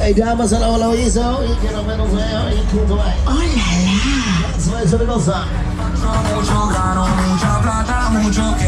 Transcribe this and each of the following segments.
Ej, damas and all of you, so you can have a. Oh la. That's why it's a little que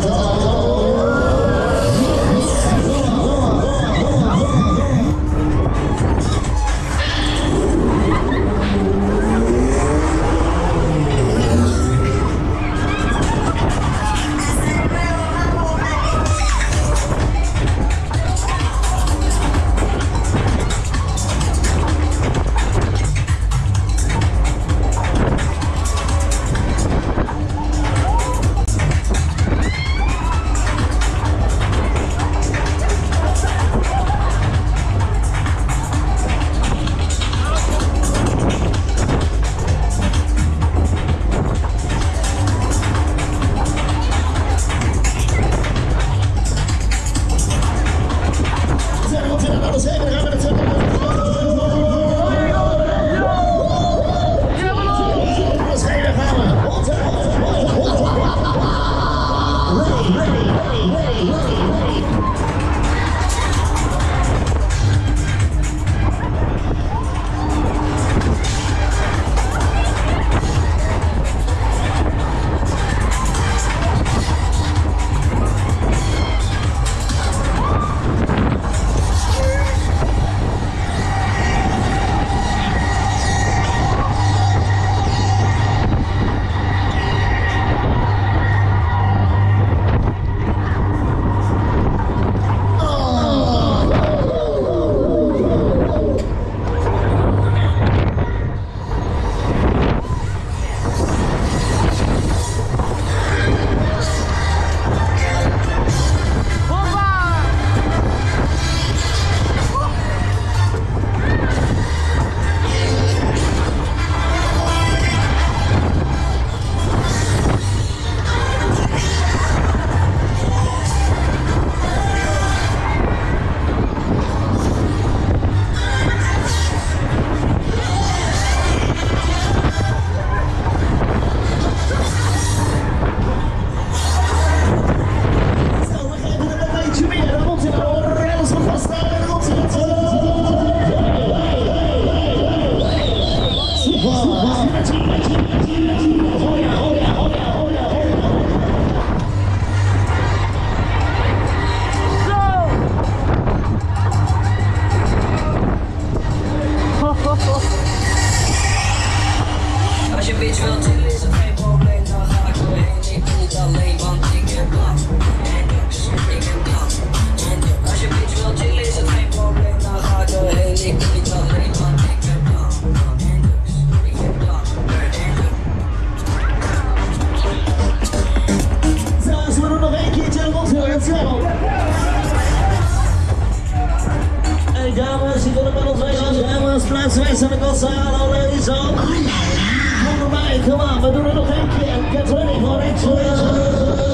seven goes down, all ladies on. Oh la la. Come on, come on, Maduro, thank you, and get ready for next week.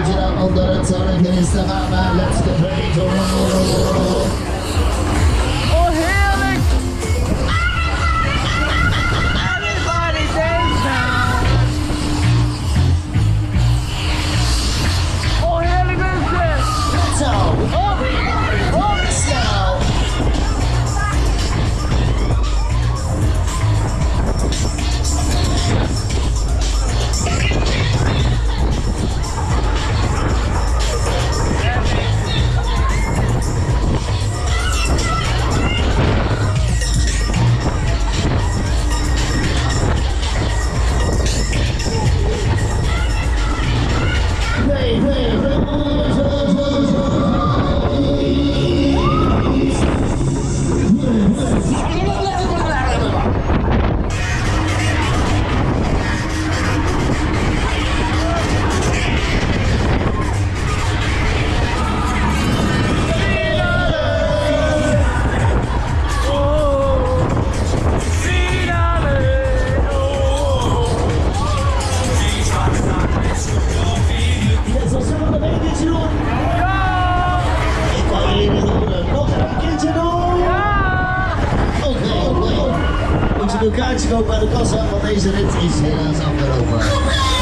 Out, onların tanrı gerisi tamamen Let's roll uw kaartje kopen bij de kassa, want deze rit is helaas afgelopen.